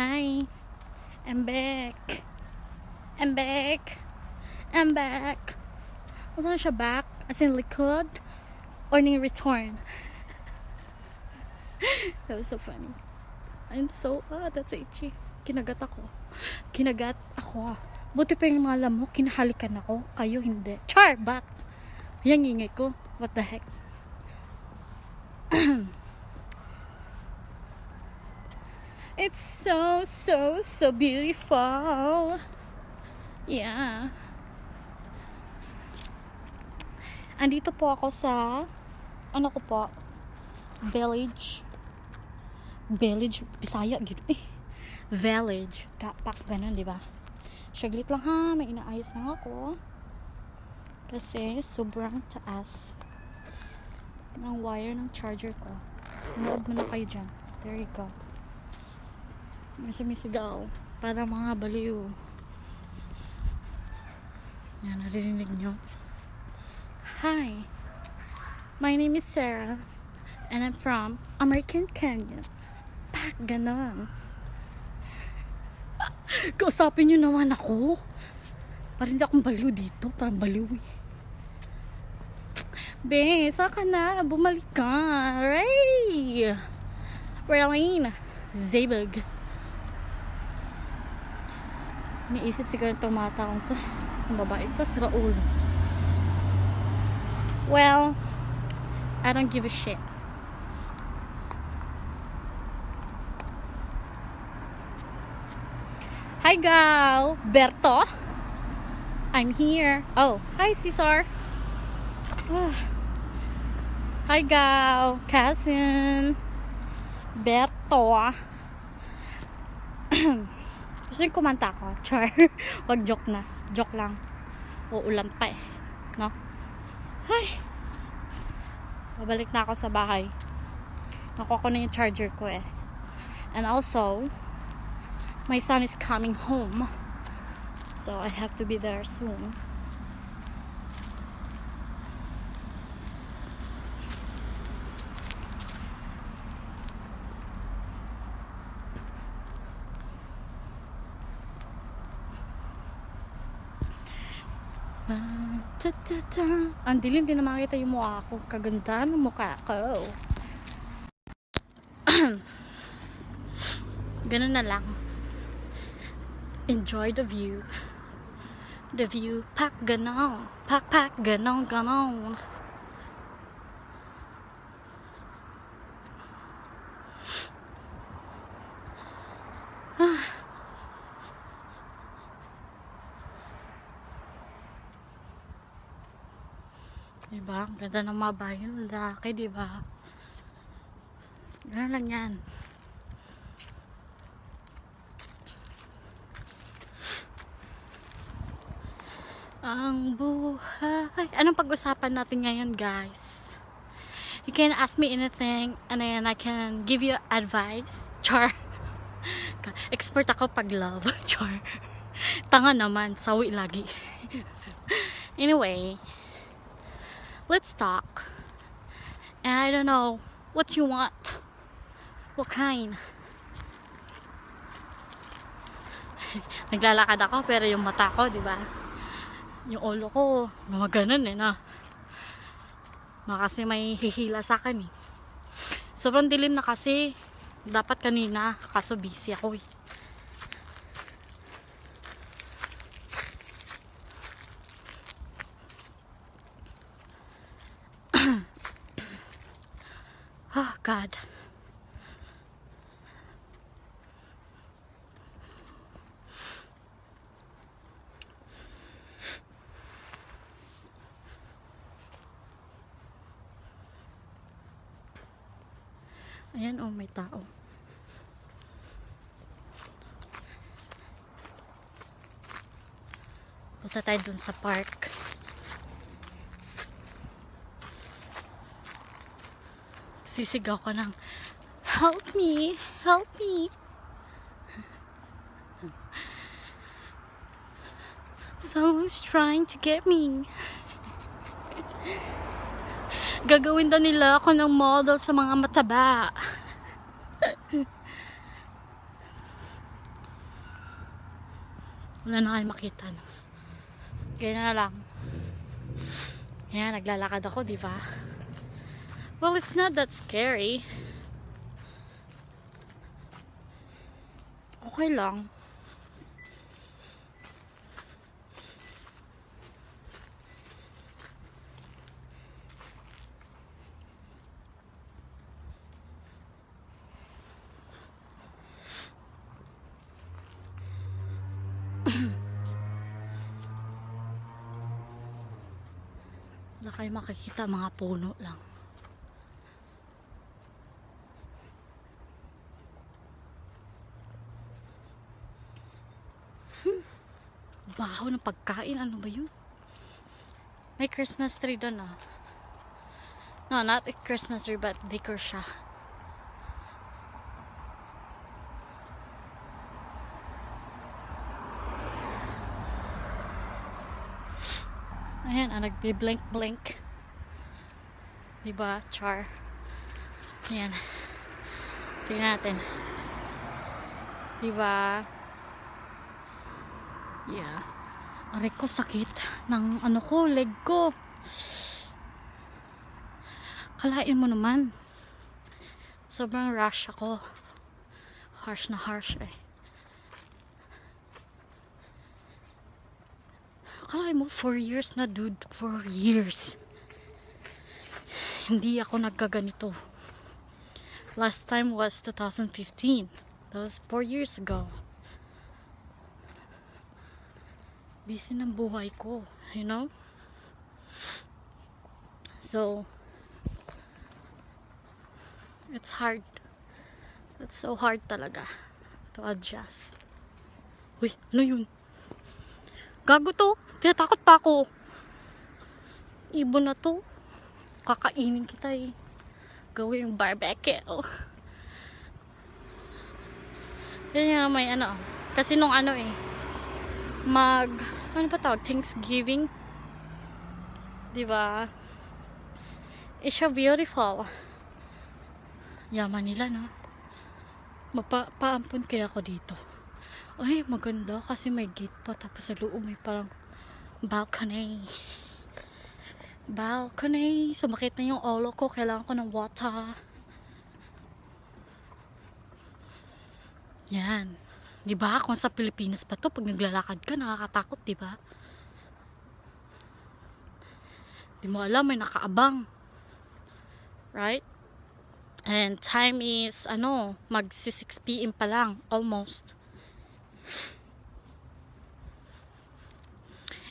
Hi. I'm back. I'm back. I'm back. Masa na siya back? As in likod? Or ning return? that was so funny. I'm so, ah, that's itchy. Kinagat ako. Kinagat ako. Buti pa yung mga lamok, kinahalikan ako. Kayo hindi. Char! Back! Yang ingay ko. What the heck? It's so, so, so beautiful. Yeah. Andito po ako sa, ano ko po, village. Village, Bisaya, gino eh. Village. Kapak, ganun, di ba? Saglit lang ha, may inaayos lang ako. Kasi, sobrang taas ng wire ng charger ko. Manood mo na kayo dyan. There you go. May sumisigaw. Para mga baliw. Yan, narinig nyo. Hi. My name is Sarah. And I'm from American Canyon. Pak, ganon. Kausapin nyo naman ako. Parang hindi akong baliw dito. Parang baliw eh. Be, saan ka na? Bumalik ka. Ray! Raylene. Zabag. May isip siguro itong mga taong to. Ang babae to, si Raul. Well, I don't give a shit. Hi, gal. Berto. I'm here. Oh, hi, Cesar. Ah. Hi, gal. Cousin. Berto. Gusto yung kumanta ko. Char. Wag joke na. Joke lang. Uulan pa eh. No? Ay. Babalik na ako sa bahay. Nakuha ko na yung charger ko eh. And also, my son is coming home. So I have to be there soon. Ang dilim, din na makita yung mukha ko. Kaganda ng mukha ko. Ganun na lang. Enjoy the view. The view. Pak ganon. Pak pak ganon ganon. Diba? Ang ganda ng mga bahay ng lalaki, diba? Ganun lang yan. Ang buhay. Anong pag-usapan natin ngayon, guys? You can ask me anything and then I can give you advice. Char. Expert ako pag love. Char. Tanga naman. Sawi lagi. anyway. Let's talk. And I don't know what you want. What kind? Naglalakad ako pero yung mata ko, di ba? Yung ulo ko, mga ganun eh na. Baka kasi may hihila sa akin eh. Sobrang dilim na kasi. Dapat kanina, kaso busy ako eh. Oh God. Ayan oh, may tao. Punta tayo dun sa park. Sisigaw ko ng Help me! Help me! Someone's trying to get me. Gagawin daw nila ako ng model sa mga mataba. Wala na kayo makita, no? Ganyan na lang. Ayan, naglalakad ako, di ba? Well, it's not that scary. Okay lang. Wala kayo makikita, mga puno lang. Hmm. Baho ng pagkain. Ano ba yun? May Christmas tree doon ah. No, not a Christmas tree, but decor siya. Ayan, ah, nagbi-blink-blink. Diba, char? Ayan. Tingnan natin. Diba? Yeah. Aray ko, sakit ng ano ko, leg ko. Kalain mo naman. Sobrang rush ako. Harsh na harsh eh. Kalain mo, 4 years na dude. 4 years. Hindi ako nagkaganito. Last time was 2015. That was 4 years ago. Busy ng buhay ko. You know? So, it's hard. It's so hard talaga to adjust. Uy, ano yun? Gago to. Tinatakot pa ako. Ibon na to. Kakainin kita eh. Gawin yung barbecue. Yan yung may ano. Kasi nung ano eh. Mag, ano ba tawag? Thanksgiving. Diba? It's so beautiful. Yaman nila no. Mapapaampun kaya ako dito. Ay, maganda kasi may gate pa. Tapos sa loob may parang balcony. Balcony. Sumakit na yung ulo ko. Kailangan ko ng water. Yan. Di ba? Kung sa Pilipinas pa to, pag naglalakad ka, nakakatakot, di ba? Di mo alam, may nakaabang. Right? And time is, ano, mag 6 p.m. pa lang. Almost.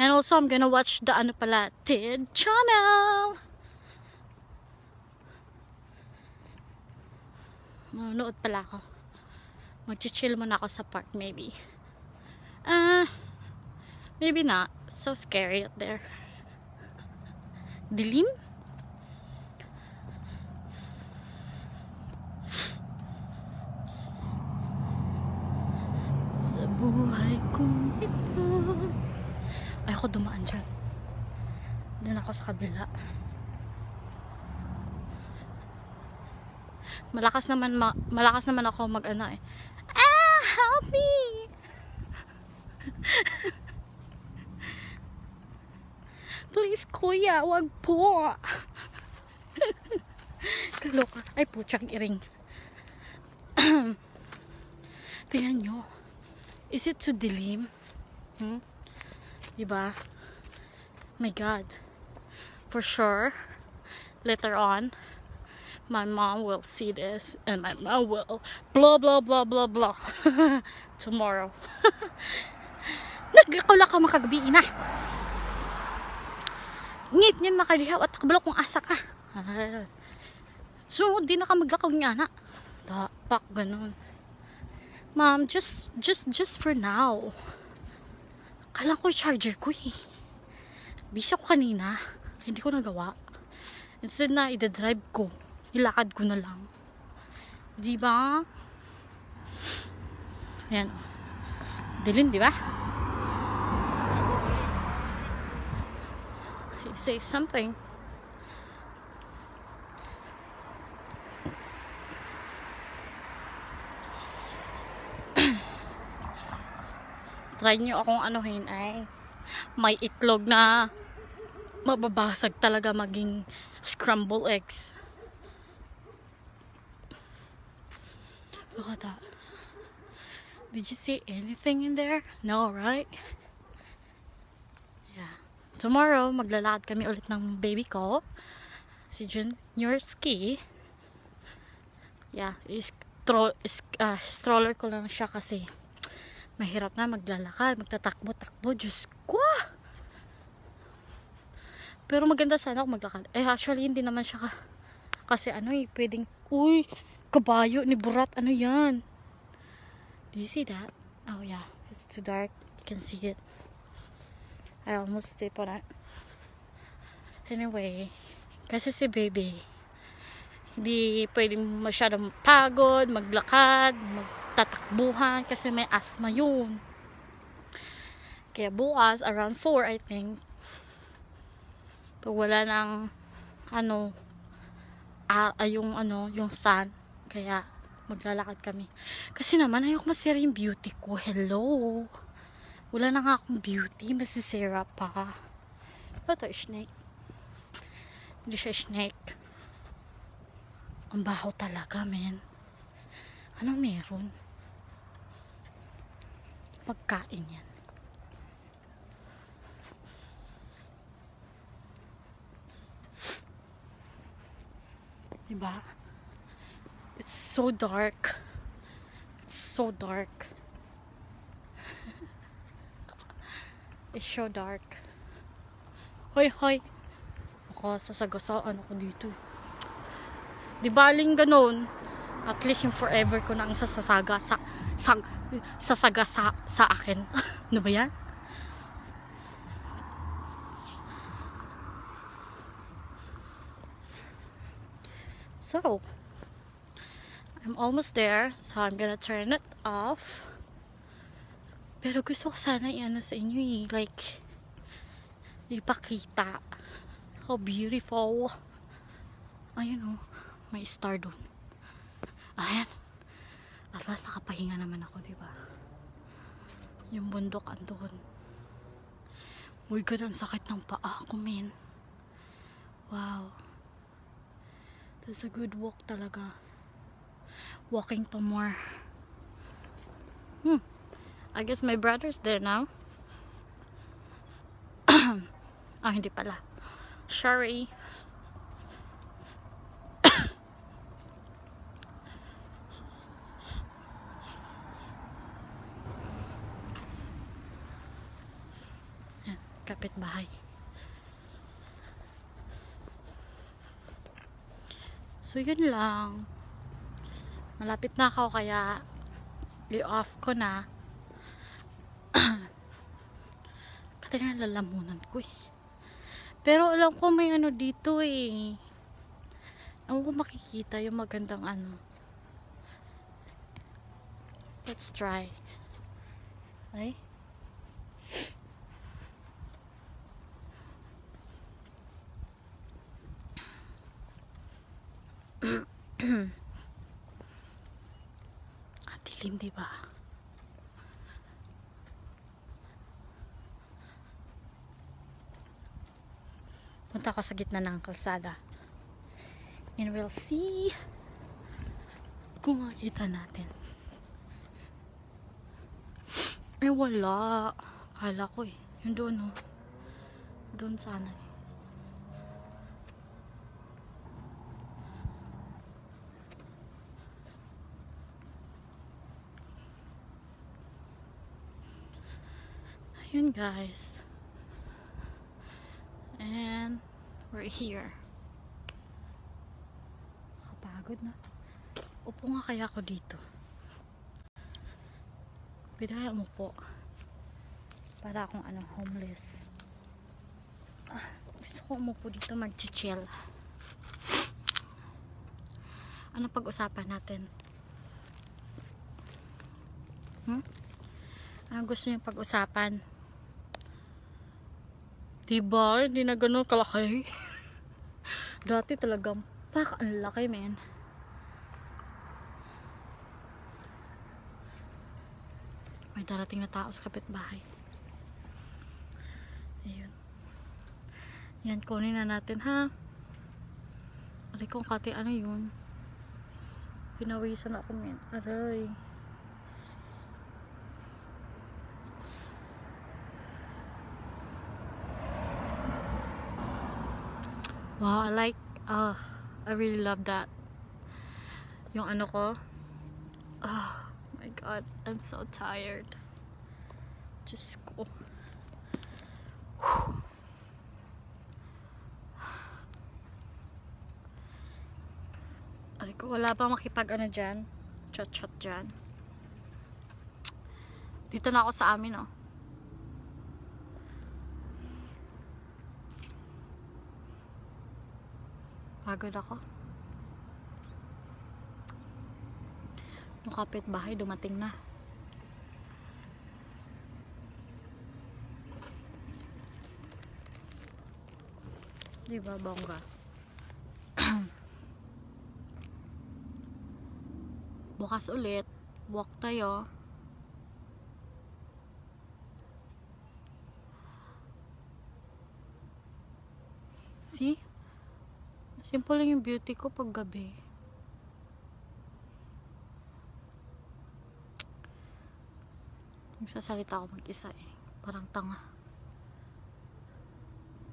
And also, I'm gonna watch the, ano pala, TED channel. Manonood pala ako. Mag-chill muna ako sa park, maybe. Ah, uh, maybe not. So scary out there. Dilim? Sa buhay kong ito. Ay, ako dumaan dyan. Doon ako sa kabila. Malakas naman, ma malakas naman ako mag ano eh. Ah, help me! Please, kuya, wag po. Kaloka. Ay, putsang iring. Tingnan nyo. Is it too dilim? Hmm? Diba? My God. For sure, later on, my mom will see this and my mom will blah blah blah blah blah tomorrow. Nagkakula ka makagabi na. Ngit niyan nakalihaw at takbalo kung asa ka. So, di na ka maglakaw niya na. Tapak, ganun. Mom, just, just, just for now. Kala ko charger ko eh. Busy ako kanina. Hindi ko nagawa. Instead na, ida-drive ko. Ilakad ko na lang. Di ba? Ayan. Dilim, di ba? Say something. try nyo akong anuhin ay may itlog na mababasag talaga maging scramble eggs. Look at that. Did you see anything in there? No, right? Yeah. Tomorrow, maglalakad kami ulit ng baby ko. Si Junior Ski. Yeah, is, is uh, stroller ko lang siya kasi mahirap na maglalakad, magtatakbo-takbo. Diyos ko! Pero maganda sana ako maglakad. Eh, actually, hindi naman siya ka, kasi ano eh, pwedeng, uy, kabayo ni Burat, ano yan? Do you see that? Oh yeah, it's too dark. You can see it. I almost step on it. Anyway, kasi si baby, hindi pwedeng masyadong pagod, maglakad, magtatakbuhan kasi may asthma yun. Kaya bukas, around 4 I think, pag wala ng ano, ah, yung ano, yung sun, kaya maglalakad kami. Kasi naman, ayoko masira yung beauty ko. Hello! Wala na nga akong beauty. Masisira pa. Ito, snake. Hindi siya snake. Ang baho talaga, men. Anong meron? Pagkain yan. Diba? It's so dark. It's so dark. It's so dark. Hoy, hoy. Ako, sasagasaan ako dito. Di baling ganun. At least yung forever ko na ang sasasaga sa, sa, sasaga sa, sa akin. ano ba yan? So, I'm almost there. So, I'm gonna turn it off. Pero gusto ko sana i-ano sa inyo eh. Like, ipakita. How beautiful. Ayun oh. May star doon. Ayan. At last nakapahinga naman ako, di ba? Yung bundok andun. Uy, God, sakit ng paa ko, men. Wow. That's a good walk talaga. Walking to more. Hmm. I guess my brother's there now. ah, hindi pala. Sorry. Kapitbahay. So, yun lang. Malapit na ako kaya i-off ko na. Kasi nalalamunan ko eh. Pero alam ko may ano dito eh. Ang ko makikita yung magandang ano. Let's try. Ay. Ah, dilim, di ba? Punta ako sa gitna ng kalsada. And we'll see kung makita natin. Eh, wala. Kala ko eh. Yung doon, oh. Doon sana eh. Ayun guys. And we're here. Kapagod na. Upo nga kaya ako dito. Pwede kaya umupo. Para akong ano, homeless. Ah, gusto ko umupo dito mag-chill. Ano pag-usapan natin? Hmm? Ano gusto niyo pag-usapan? Diba? Hindi na ganun kalaki. Dati talagang pak, ang laki, man. May darating na tao sa kapitbahay. Ayun. Yan, kunin na natin ha. Aray kong kati, ano yun? Pinawisan ako men. Aray. Wow, I like, uh, I really love that. Yung ano ko, oh my god, I'm so tired. Diyos ko. Whew. Ay ko, wala pa makipag ano dyan. Chat-chat dyan. Dito na ako sa amin, oh. Pagod ako. Yung kapitbahay dumating na. Diba, bongga? Bukas ulit, walk tayo. See? Simple lang yung beauty ko pag gabi. Nagsasalita ako mag-isa eh. Parang tanga.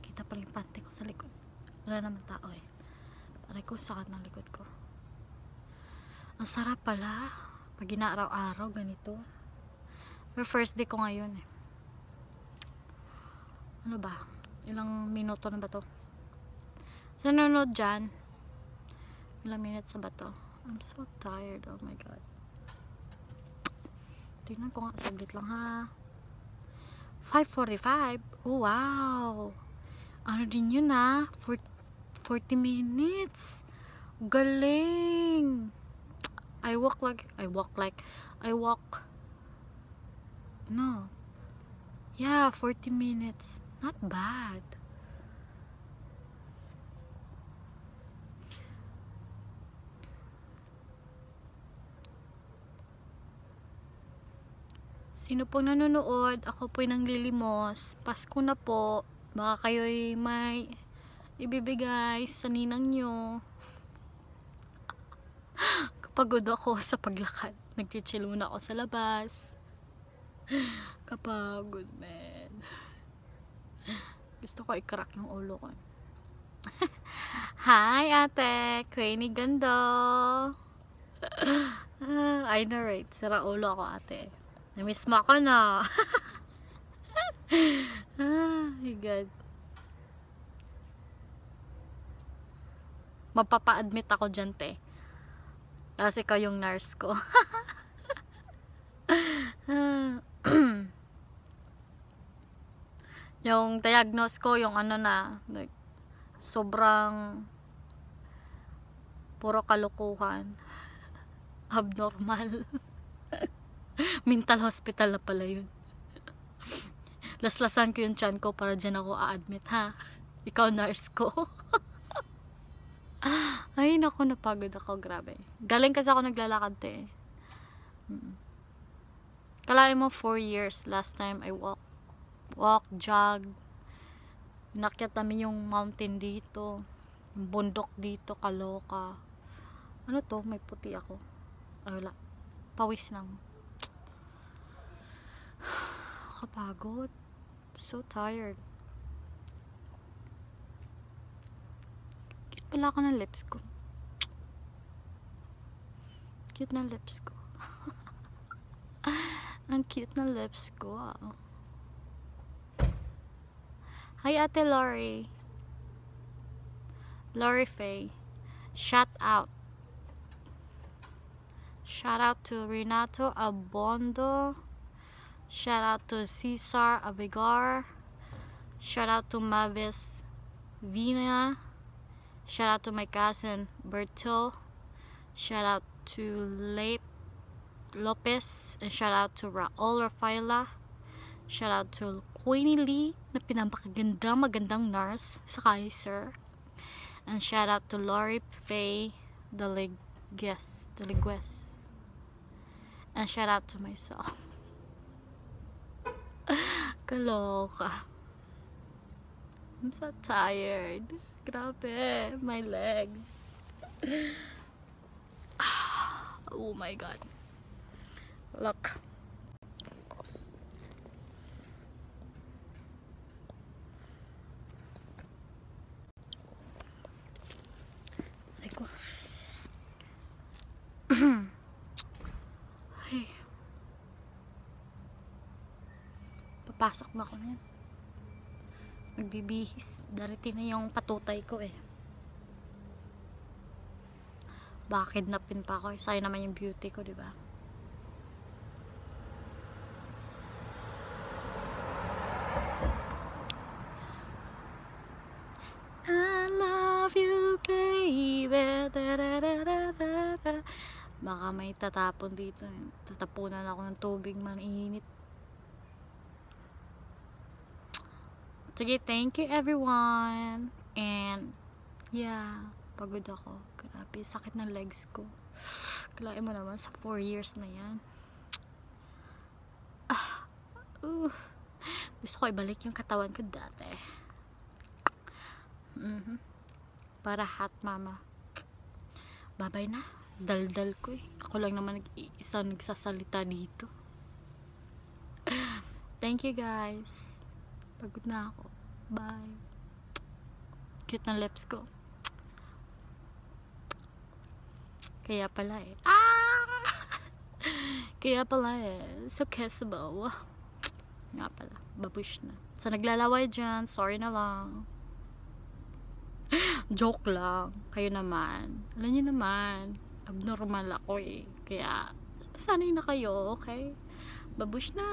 Kita pala yung panty ko sa likod. Wala naman tao eh. Aray ko, sakat ng likod ko. Ang sarap pala. Pag inaaraw-araw, ganito. Pero first day ko ngayon eh. Ano ba? Ilang minuto na ba to? Sa nanonood dyan, ilang minutes na ba to? I'm so tired. Oh my God. Tingnan ko nga. Saglit lang ha. 5.45. Oh, wow. Ano din yun ha? 40 minutes. Galing. I walk like, I walk like, I walk, no. Yeah, 40 minutes. Not bad. Sino pong nanonood, ako po'y nanglilimos. Pasko na po. Baka kayo'y may ibibigay sa ninang nyo. Kapagod ako sa paglakad. Nagchichill muna ako sa labas. Kapagod, man. Gusto ko i-crack yung ulo ko. Hi, ate! Queenie Gando! I narrate. Sira ulo ako, ate. Namiss mo ako, no? ah, my God. Magpapa-admit ako dyan, te. Tapos ikaw yung nurse ko. yung diagnose ko, yung ano na, like, sobrang puro kalukuhan. Abnormal. Mental hospital na pala yun. Laslasan ko yung chan ko para dyan ako a-admit, ha? Ikaw nurse ko. Ay, naku, napagod ako. Grabe. Galing kasi ako naglalakad, te. Mm. Kalahin mo, 4 years last time I walk. Walk, jog. Nakyat namin yung mountain dito. Yung bundok dito, kaloka. Ano to? May puti ako. Ay, wala. Pawis lang. Kapagod. So tired. Cute pala ako ng lips ko. Cute na lips ko. Ang cute na lips ko. Wow. Hi, Ate Lori. Lori Faye. Shout out. Shout out to Renato Abondo. Shout out to Cesar Abigar. Shout out to Mavis Vina. Shout out to my cousin Bertil. Shout out to Late Lopez. And shout out to Raul Rafaela. Shout out to Queenie Lee na pinapakaganda magandang nurse sa Kaiser. And shout out to Lori Faye Delegues. Delegues. And shout out to myself. Kaloka. I'm so tired. Grabe. My legs. Oh my god. Look. Papasok na ako niyan. Magbibihis. Dariti na yung patutay ko eh. Baka kidnapin pa ako. Sayang naman yung beauty ko, di ba? I love you, baby. Da, da, da. Baka may tatapon dito. Tatapunan ako ng tubig man init. Sige, thank you everyone. And, yeah, pagod ako. Grabe, sakit ng legs ko. Kalain mo naman, sa 4 years na yan. Ah, uh, gusto ko ibalik yung katawan ko dati. Mhm. Para hot mama. Babay na. Daldal ko eh. Ako lang naman nag-iisa nagsasalita dito. Thank you guys. Pagod na ako. Bye. Cute ng lips ko. Kaya pala eh. Ah! Kaya pala eh. So kissable. Nga pala. Babush na. Sa naglalaway dyan, sorry na lang. Joke lang. Kayo naman. Alam niyo naman. Abnormal ako eh. Kaya, sanay na kayo, okay? Babush na.